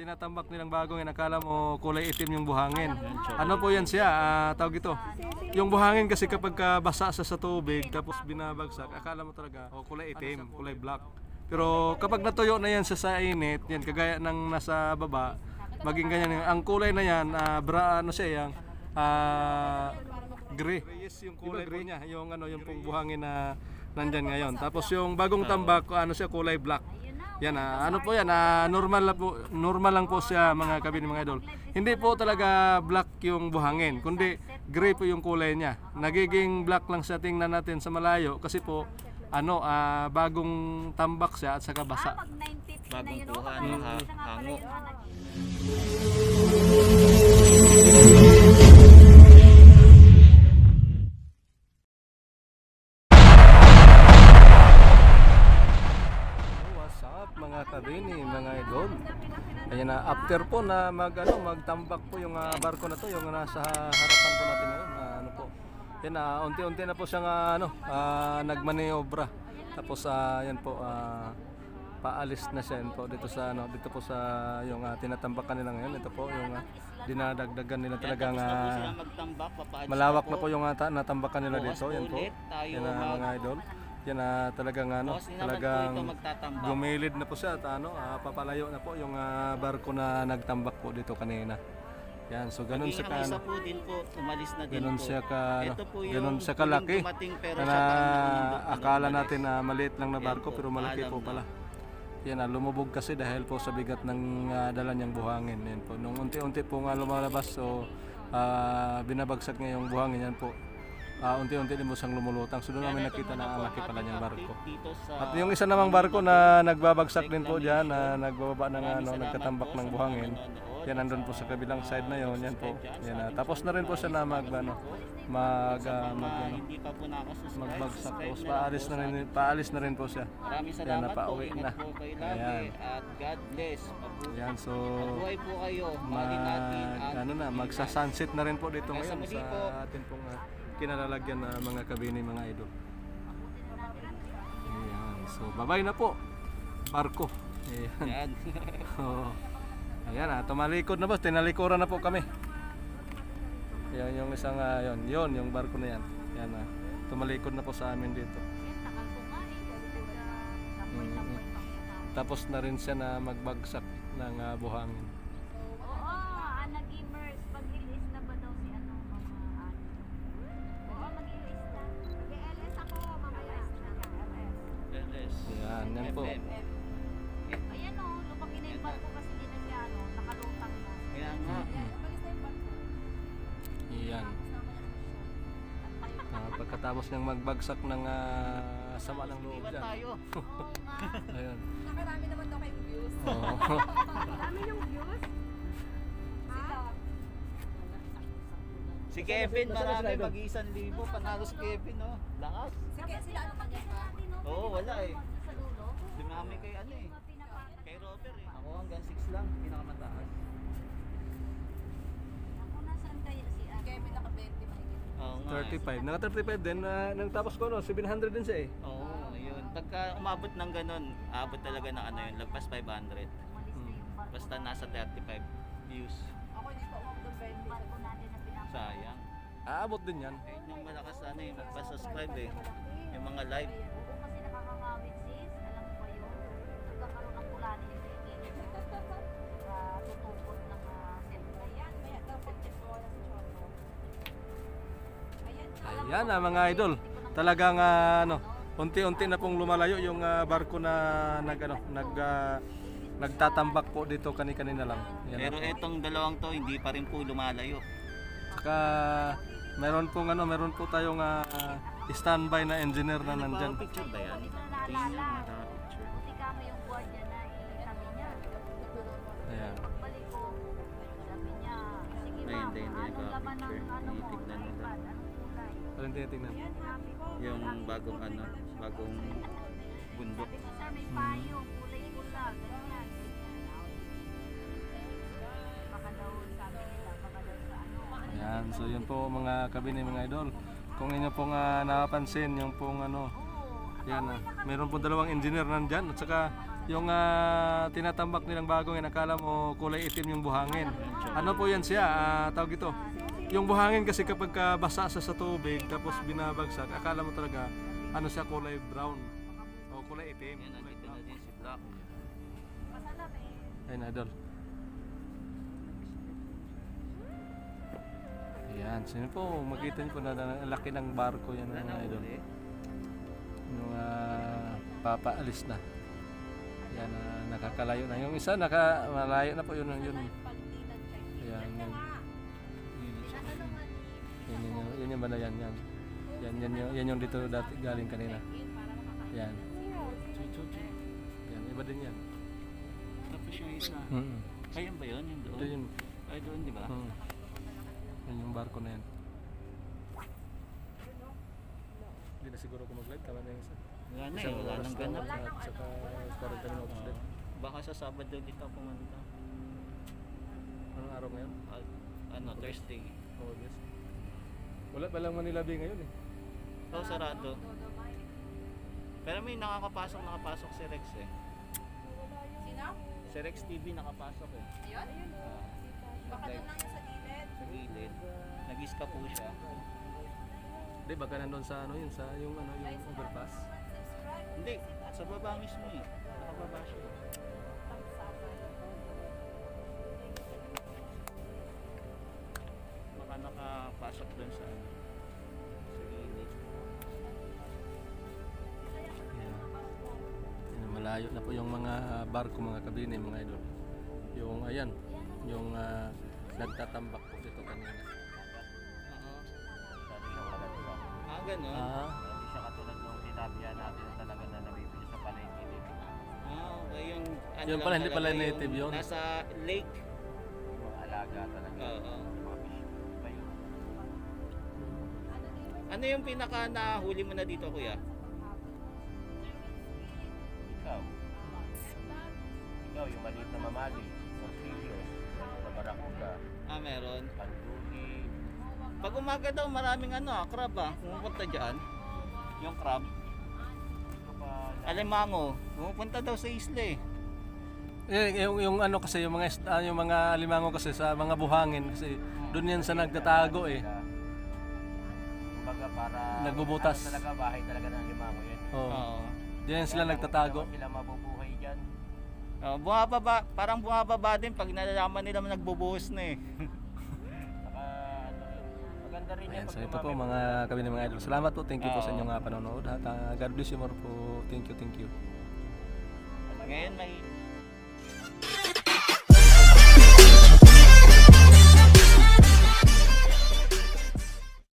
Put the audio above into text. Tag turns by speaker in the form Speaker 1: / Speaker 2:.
Speaker 1: tinatambak nilang bago ngayon, akala mo kulay itim yung buhangin. Ano po yan siya? Ah, tawag ito. Yung buhangin kasi kapag ka basa sa sa tubig tapos binabagsak, akala mo talaga oh, kulay itim, kulay black. Pero kapag natuyo na yan sa sa init, yan kagaya ng nasa baba, maging ganyan. yan. Ang kulay na yan, ah, bra, ano siya yung ah, gray. Yes, yung kulay gray niya, yung ano, yung pong buhangin na nandyan ngayon. Tapos yung bagong tambak, ano siya, kulay black. Yan ah, ano po yan, ah, normal lang po, normal lang po siya mga kabin mga idol. Hindi po talaga black yung buhangin, kundi gray po yung kulay niya. Nagiging black lang siya tingnan natin sa malayo kasi po ano, ah, bagong tambak siya at saka basa.
Speaker 2: Pag 950 na
Speaker 3: Bagong kuha,
Speaker 2: oh,
Speaker 3: no, ha- hango.
Speaker 1: Ayan na, after po na mag, ano, magtambak po yung ah, barko na to, yung nasa harapan po natin ngayon. ah, ano po. Yan na, unti-unti na po siyang ah, ano, ah, nagmaniobra. Tapos yan po, ah, paalis na siya yan po dito sa ano dito po sa yung ah, tinatambakan nila ngayon ito po yung ah, dinadagdagan nila talagang
Speaker 3: papaalis
Speaker 1: malawak
Speaker 3: na
Speaker 1: po yung ta- natambakan nila dito yan po yan
Speaker 3: mag-
Speaker 1: mga idol yan na talagang ano
Speaker 3: naman po
Speaker 1: talagang
Speaker 3: ito magtatambak.
Speaker 1: Gumilid na po siya at ano, ah, papalayo na po yung ah, barko na nagtambak po dito kanina. Yan, so ganun
Speaker 3: Maging
Speaker 1: siya
Speaker 3: ang
Speaker 1: ka
Speaker 3: isa
Speaker 1: ano,
Speaker 3: po din po, umalis na din
Speaker 1: ganun
Speaker 3: po.
Speaker 1: siya ka ano,
Speaker 3: Ito po yung
Speaker 1: ganun siya
Speaker 3: huling
Speaker 1: kalaki.
Speaker 3: dumating pero
Speaker 1: Na
Speaker 3: siya parang naunundok na
Speaker 1: akala natin na maliit lang na barko
Speaker 3: po,
Speaker 1: pero malaki po pala. Yan ah, lumubog kasi dahil po sa bigat ng ah, dala niyang buhangin. Yan po. Nung unti-unti po nga lumalabas so ah, binabagsak niya yung buhangin yan po. Ah, unti-unti din po siyang lumulutang. So doon namin nakita na ang laki pala niyang barko. At yung isa namang barko na nagbabagsak din po diyan na nagbababa ng ano, nagtatambak ng buhangin. Yan nandun po sa kabilang side na yon, yan po.
Speaker 3: Dyan
Speaker 1: Yan
Speaker 3: ating
Speaker 1: Tapos na rin po siya na mag ano, mag
Speaker 3: mga
Speaker 1: mag ano, magbagsak po. Paalis na rin paalis na rin po siya.
Speaker 3: Maraming
Speaker 1: Yan,
Speaker 3: salamat po. Ingat
Speaker 1: na.
Speaker 3: po kayo lagi.
Speaker 1: Ayan.
Speaker 3: At God bless.
Speaker 1: Yan so
Speaker 3: Mabuhay po kayo.
Speaker 1: Mag, ano na, magsa-sunset na rin po dito ngayon sa atin pong ah, kinalalagyan na mga kabini mga idol. Ayan. So bye-bye na po. Barko. Ayan.
Speaker 3: Yan.
Speaker 1: Oo. Ayan ah, tumalikod na boss, tinalikuran na po kami. Yan yung isang ah, yun, yun yung barko na yan. Yan ah, tumalikod na po sa amin dito. Mm, Tapos na rin siya na magbagsak ng ah, buhangin. Yan, po.
Speaker 2: Ayan o, lumaki na yung barko kasi di na siya ano, nakalutang na.
Speaker 3: Kaya nga.
Speaker 1: Yan. Ah, pagkatapos niyang magbagsak ng ah, sama ng loob dyan.
Speaker 3: tayo.
Speaker 2: Oo nga.
Speaker 1: Ayun.
Speaker 4: Nakarami naman daw kayong views.
Speaker 1: Oo.
Speaker 4: Marami yung views?
Speaker 3: Si Kevin, marami mag-isang libo. Panalo si Kevin, no? Lakas.
Speaker 4: Sige, sila ano pa niya pa?
Speaker 3: Oo, wala eh. Dumami kay ano eh. Kay Robert eh. Ako hanggang 6 lang, pinakamataas.
Speaker 2: Ako nasaan kaya si ano?
Speaker 4: Kevin naka 20 mahigit.
Speaker 3: Oo nga. eh.
Speaker 1: 35. Naka 35 din. na nang tapos ko no, 700 din siya eh.
Speaker 3: Oo, yun. Pagka umabot ng ganun, abot talaga ng ano yun, lagpas 500.
Speaker 2: Umalis na yung barko.
Speaker 3: Basta nasa 35 views.
Speaker 4: Ako hindi pa umabot ng 20.
Speaker 2: barko natin na pinapakita.
Speaker 3: Sayang.
Speaker 1: Aabot din yan.
Speaker 3: Ayun yung malakas ano eh, magpa-subscribe eh. Yung mga live.
Speaker 4: Ayan. Ayan
Speaker 1: ah, mga idol. Talagang ah, ano, unti-unti na pong lumalayo yung ah, barko na nag ano, nag ah, nagtatambak po dito kani-kanina lang. Yan
Speaker 3: Pero
Speaker 1: po.
Speaker 3: etong dalawang to, hindi pa rin po lumalayo.
Speaker 1: Saka meron pong ano, meron po tayong ah, standby na engineer na nandyan.
Speaker 3: picture ba yan?
Speaker 2: Hindi na na.
Speaker 1: Ayan.
Speaker 2: Ma'am,
Speaker 3: hindi, hindi
Speaker 2: anong laman ng ano mo, iPad, anong
Speaker 1: Alin tinitingnan?
Speaker 3: Yung bagong ano, bagong bundok.
Speaker 2: Sabi sir, may payo, kulay pula, ganyan. Baka daw, sabi nila, baka daw ano.
Speaker 1: Ayan, so yun po mga kabini mga idol. Kung inyo pong ah, napapansin yung pong ano, yan ah, meron po dalawang engineer nandyan at saka Yung ah, tinatambak nilang bago ngayon, akala mo kulay itim yung buhangin. Ano po yan siya? Ah, tawag ito. Yung buhangin kasi kapag ka basa sa sa tubig tapos binabagsak, akala mo talaga ano siya kulay brown o kulay itim.
Speaker 3: Yan, nandito na din si Black.
Speaker 1: Ayun, idol. Ayan, sino po, makita niyo po na na- laki ng barko yan mga idol.
Speaker 3: huli.
Speaker 1: Yung ah, papaalis na. Yan, ah, nakakalayo na. Yung isa, naka, malayo na po yun. yun. Ayan, yun.
Speaker 3: Yun yung sa-
Speaker 1: Yan, yun, yun, yun yung banda yan, yan. Yan, yan, yan, yan yung dito dati galing kanina. Yan. Yan, iba din yan.
Speaker 3: Tapos yung isa.
Speaker 1: Mm
Speaker 3: Ayun ba yun? Yung doon?
Speaker 1: Ito yun.
Speaker 3: Ay, doon, di ba?
Speaker 1: Mm. Yan yung barko na yan. Hindi na siguro kung mag-live. Tama na yung isa.
Speaker 3: Wala na eh, wala nang
Speaker 1: na
Speaker 3: ganap.
Speaker 1: at saka 40 minutos din.
Speaker 3: Baka sa Sabado dito pumunta.
Speaker 1: Anong araw ngayon?
Speaker 3: Ah, ano, Thursday.
Speaker 1: Oh, yes. Wala pa lang Manila Bay ngayon eh.
Speaker 3: Oh, sarado. Pero may nakakapasok, nakapasok si Rex eh.
Speaker 4: Sino?
Speaker 3: Si Rex TV nakapasok eh.
Speaker 4: Ayun?
Speaker 3: Ah,
Speaker 4: Baka doon lang yung sa gilid.
Speaker 3: sa gilid. Nag-iska po siya.
Speaker 1: Hindi, baka nandun sa ano yun, sa yung ano, yung overpass.
Speaker 3: Hindi, sa baba mismo eh. Nakababa siya. Baka nakapasok doon sa ano. Sa gilid.
Speaker 1: Malayo na po yung mga barko, mga kabine, mga idol. Yung, ayan, yung ah, nagtatambak po dito kanina.
Speaker 3: Oo. Ah, ganun.
Speaker 1: Ah,
Speaker 5: Hindi siya katulad nung sinabihan natin
Speaker 3: Yung, ano
Speaker 1: Yun pala, hindi
Speaker 3: talaga,
Speaker 1: pala native
Speaker 3: yung
Speaker 1: yun.
Speaker 3: Nasa lake.
Speaker 5: Mga alaga talaga.
Speaker 3: Oo.
Speaker 5: Mga fish. Iba yun.
Speaker 3: Ano yung pinaka nahuli mo na dito, kuya?
Speaker 5: Ikaw. Ikaw, yung maliit na mamali. Torsillos. Na barakuda.
Speaker 3: Ah, meron.
Speaker 5: Panduhi.
Speaker 3: Pag umaga daw, maraming ano, ah, crab ah. Pumupunta dyan. Yung crab. Alimango. Pumupunta daw sa isla eh.
Speaker 1: Eh, yung, yung ano kasi, yung mga, ist- ah, yung mga alimango kasi sa mga buhangin kasi doon yan sa nagtatago eh.
Speaker 5: Kumbaga para...
Speaker 1: Nagbubutas.
Speaker 5: Ano talaga, bahay talaga ng limango yun.
Speaker 1: Oh.
Speaker 3: Oo.
Speaker 1: Diyan sila
Speaker 5: Kaya
Speaker 1: nagtatago.
Speaker 5: Sila mabubuhay dyan.
Speaker 3: Oh, bumababa, parang bumababa din pag nalalaman nila nagbubuhos na eh.
Speaker 5: Maganda rin yan
Speaker 1: Ayan, so ito po mga kabine mga idol. Salamat po, thank you po sa inyong ah, panonood. At ah, God bless you more po. Thank you, thank you.
Speaker 3: Ngayon may